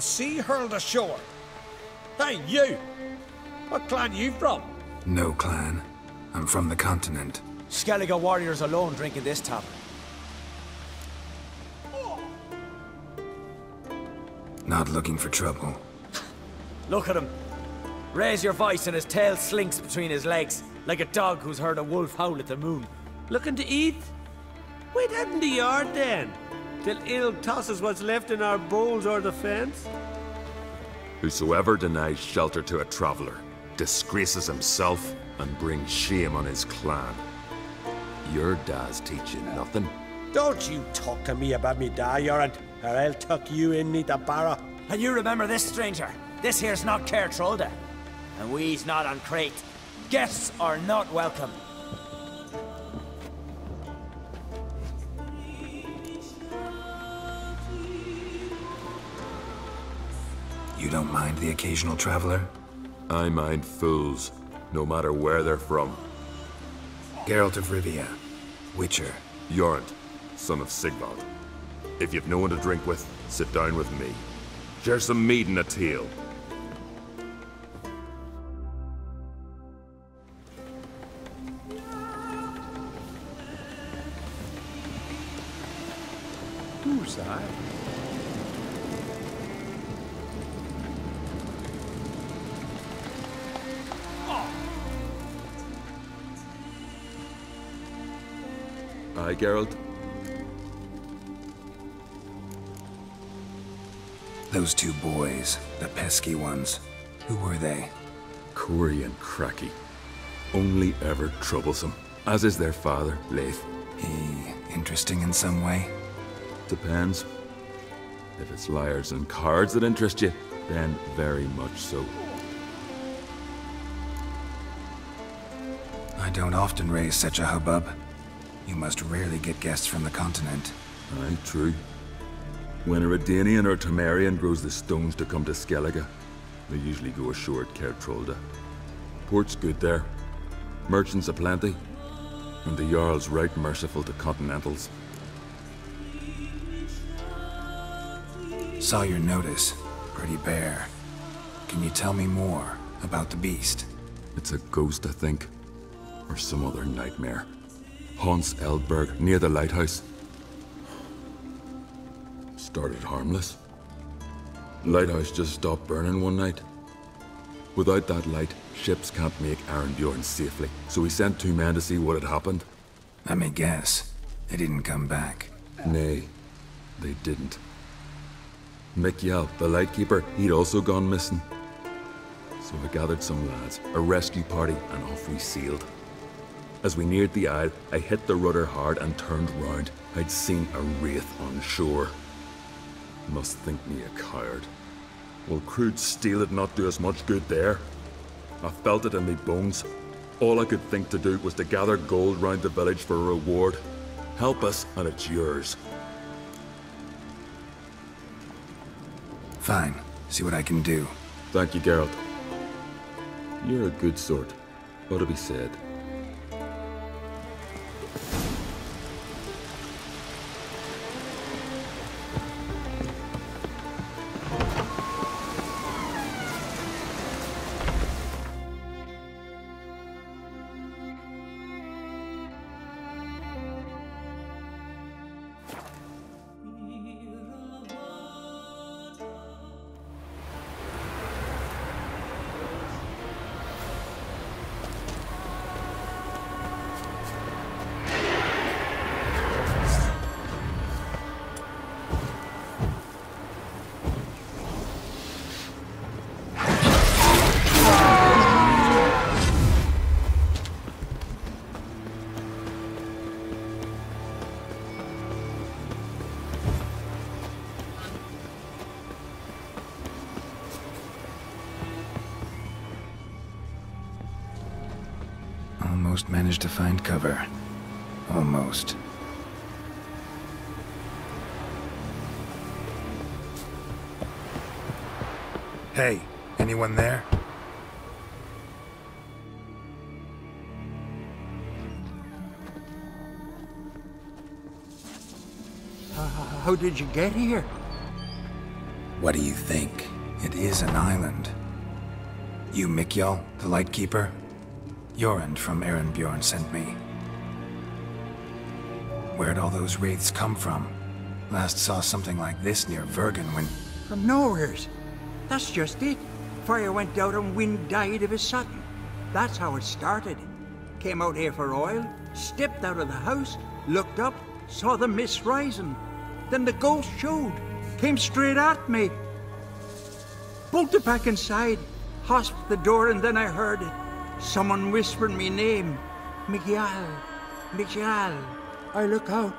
the sea hurled ashore. Hey, you! What clan you from? No clan. I'm from the continent. Skellige warriors alone drink in this tavern. Not looking for trouble. Look at him. Raise your voice and his tail slinks between his legs, like a dog who's heard a wolf howl at the moon. Looking to eat? Wait out in the yard then, till ill tosses what's left in our bowls or the fence. Whosoever denies shelter to a traveller disgraces himself and brings shame on his clan. Your dad's teaching nothing. Don't you talk to me about me da, Jorund, or I'll tuck you in neath the barrow. And you remember this, stranger? This here's not Kaer Trolde. And we's not on Crate. Guests are not welcome. You don't mind the occasional traveler? I mind fools, no matter where they're from. Geralt of Rivia, Witcher. Jorund, son of Sigvald. If you've no one to drink with, sit down with me. Share some mead and a tale. Who's that? Aye, Geralt? Those two boys, the pesky ones. Who were they? Corey and Cracky. Only ever troublesome, as is their father, Leif. He interesting in some way? Depends. If it's liars and cards that interest you, then very much so. I don't often raise such a hubbub. You must rarely get guests from the continent. Aye, true. When a Redanian or Temerian grows the stones to come to Skellige, they usually go ashore at Kaer Trolde. Port's good there. Merchants aplenty. And the Jarl's right merciful to continentals. Saw your notice. Pretty bare. Can you tell me more about the beast? It's a ghost, I think. Or some other nightmare. Haunts Eldberg, near the lighthouse. Started harmless. Lighthouse just stopped burning one night. Without that light, ships can't make Arinbjorn safely, so we sent two men to see what had happened. Let me guess. They didn't come back. Nay, they didn't. Mikkjal, the lightkeeper, he'd also gone missing. So I gathered some lads, a rescue party, and off we sailed. As we neared the isle, I hit the rudder hard and turned round. I'd seen a wraith on shore. Must think me a coward. Will crude steel it not do us much good there? I felt it in me bones. All I could think to do was to gather gold round the village for a reward. Help us, and it's yours. Fine. See what I can do. Thank you, Geralt. You're a good sort. Ought to be said. Managed to find cover. Almost. Hey, anyone there? Uh, how did you get here? What do you think? It is an island. You Mikkjal, the Lightkeeper? Jorund from Arinbjorn sent me. Where'd all those wraiths come from? Last saw something like this near Vergen when... From nowheres. That's just it. Fire went out and wind died of a sudden. That's how it started. Came out here for oil, stepped out of the house, looked up, saw the mist rising. Then the ghost showed, came straight at me. Bolted back inside, hosped the door, and then I heard it. Someone whispered me name. Mikkjal. Mikkjal. I look out.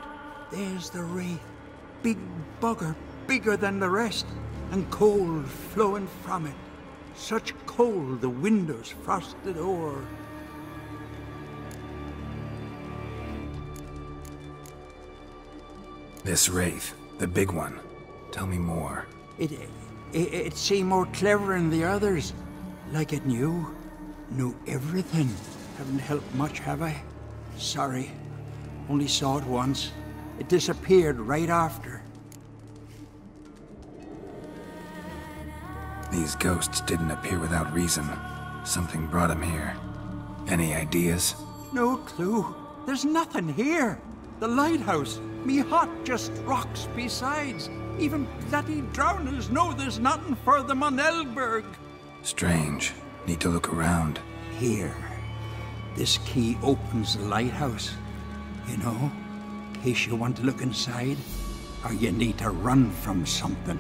There's the wraith. Big bugger, bigger than the rest, and cold flowing from it. Such cold the windows frosted o'er. This wraith, the big one. Tell me more. It, it, it seemed more clever than the others. Like it knew. Knew everything. Haven't helped much, have I? Sorry. Only saw it once. It disappeared right after. These ghosts didn't appear without reason. Something brought them here. Any ideas? No clue. There's nothing here. The lighthouse. Me hut just rocks besides. Even bloody drowners know there's nothing for them on Eldberg. Strange. Need to look around. Here. This key opens the lighthouse. You know, in case you want to look inside, or you need to run from something.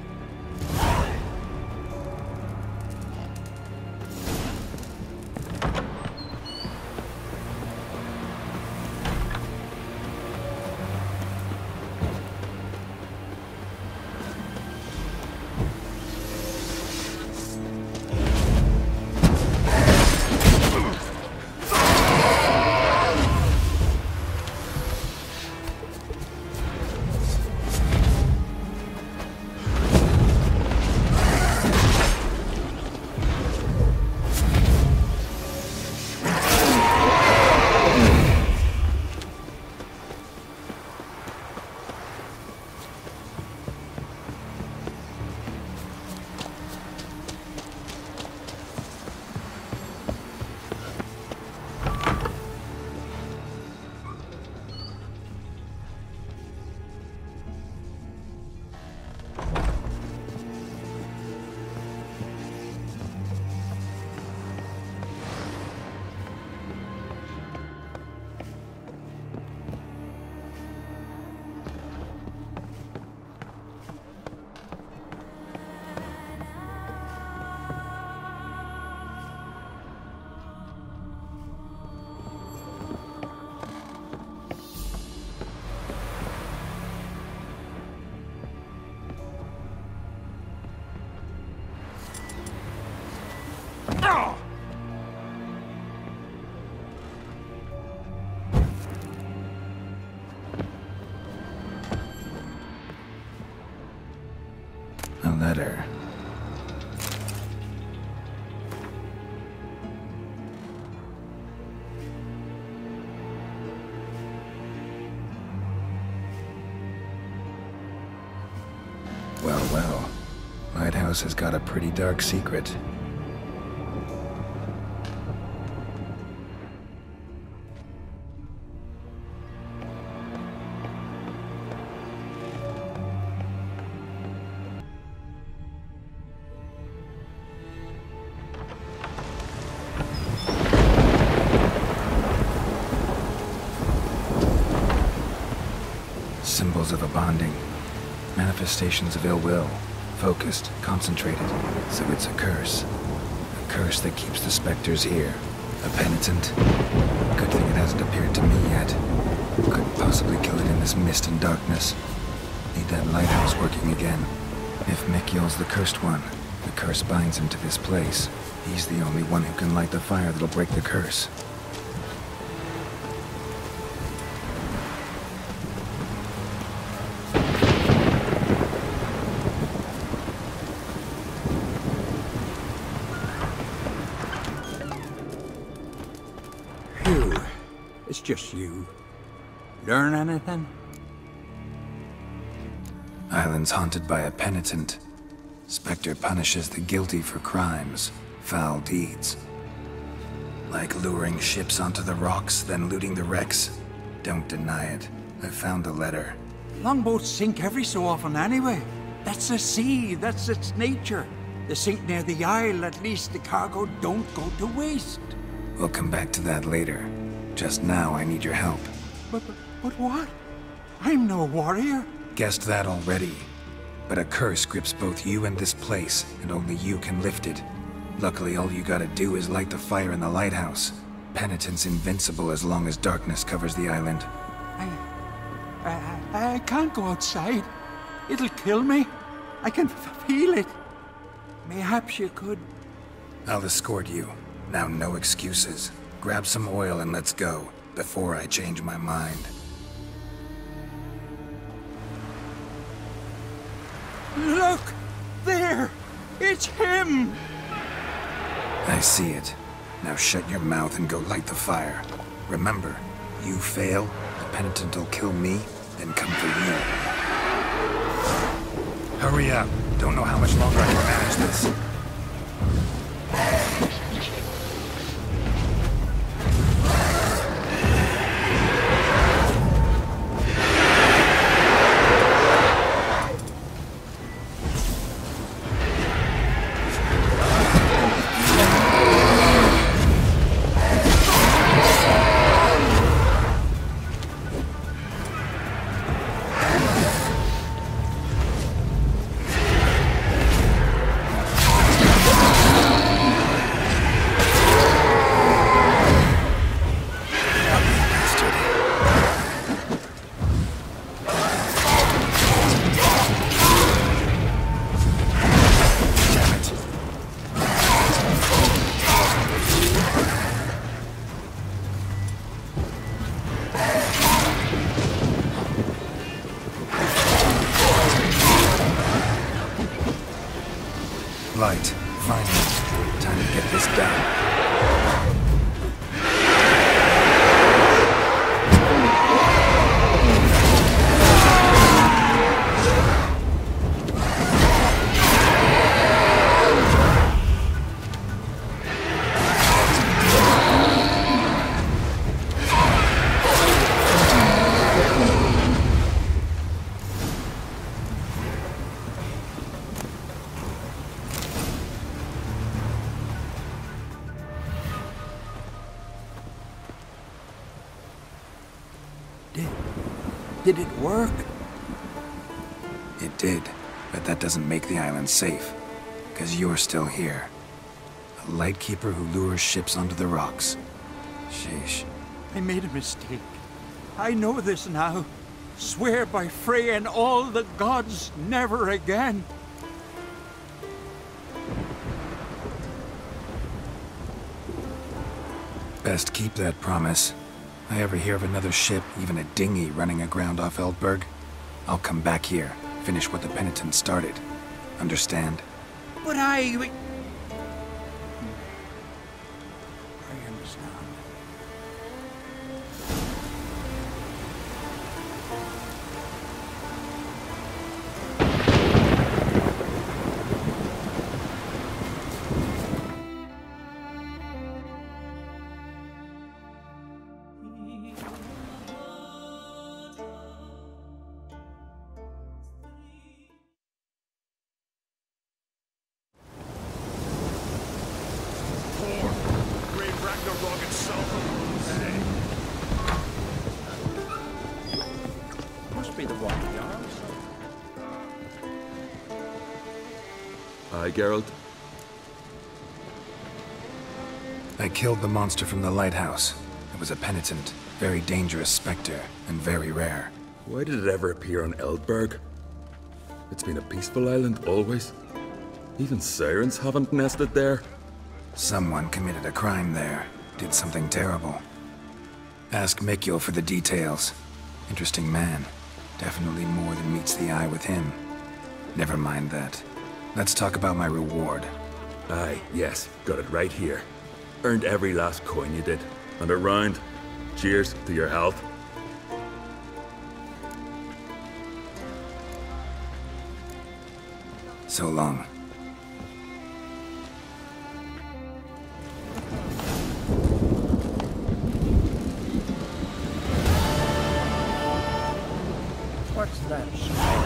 Well, well. Lighthouse has got a pretty dark secret. Symbols of a bonding. Manifestations of ill will. Focused, concentrated. So it's a curse. A curse that keeps the specters here. A penitent. Good thing it hasn't appeared to me yet. Couldn't possibly kill it in this mist and darkness. Need that lighthouse working again. If Mikkjal's the cursed one, the curse binds him to this place. He's the only one who can light the fire that'll break the curse. It's just you. Learn anything? Island's haunted by a penitent. Spectre punishes the guilty for crimes, foul deeds. Like luring ships onto the rocks, then looting the wrecks. Don't deny it. I found the letter. Longboats sink every so often anyway. That's the sea, that's its nature. They sink near the isle, at least the cargo don't go to waste. We'll come back to that later. Just now, I need your help. But, but, but what? I'm no warrior. Guessed that already. But a curse grips both you and this place, and only you can lift it. Luckily, all you gotta do is light the fire in the lighthouse. Penitence invincible as long as darkness covers the island. I, I, I can't go outside. It'll kill me. I can feel it. Mayhaps you could. I'll escort you. Now, no excuses. Grab some oil and let's go, before I change my mind. Look! There! It's him! I see it. Now shut your mouth and go light the fire. Remember, you fail, the penitent will kill me, then come for you. Hurry up. Don't know how much longer I can manage this. Light, finally. Time to get this done. Doesn't make the island safe. Because you're still here. A lightkeeper who lures ships onto the rocks. Sheesh. I made a mistake. I know this now. Swear by Frey and all the gods, never again. Best keep that promise. I ever hear of another ship, even a dinghy, running aground off Eldberg, I'll come back here, finish what the penitent started. Understand? But I. Aye, Geralt. I killed the monster from the lighthouse. It was a penitent, very dangerous specter, and very rare. Why did it ever appear on Eldberg? It's been a peaceful island always. Even sirens haven't nested there. Someone committed a crime there, did something terrible. Ask Mikkjal for the details. Interesting man. Definitely more than meets the eye with him. Never mind that. Let's talk about my reward. Aye, yes. Got it right here. Earned every last coin you did. And a round. Cheers to your health. So long. What's that?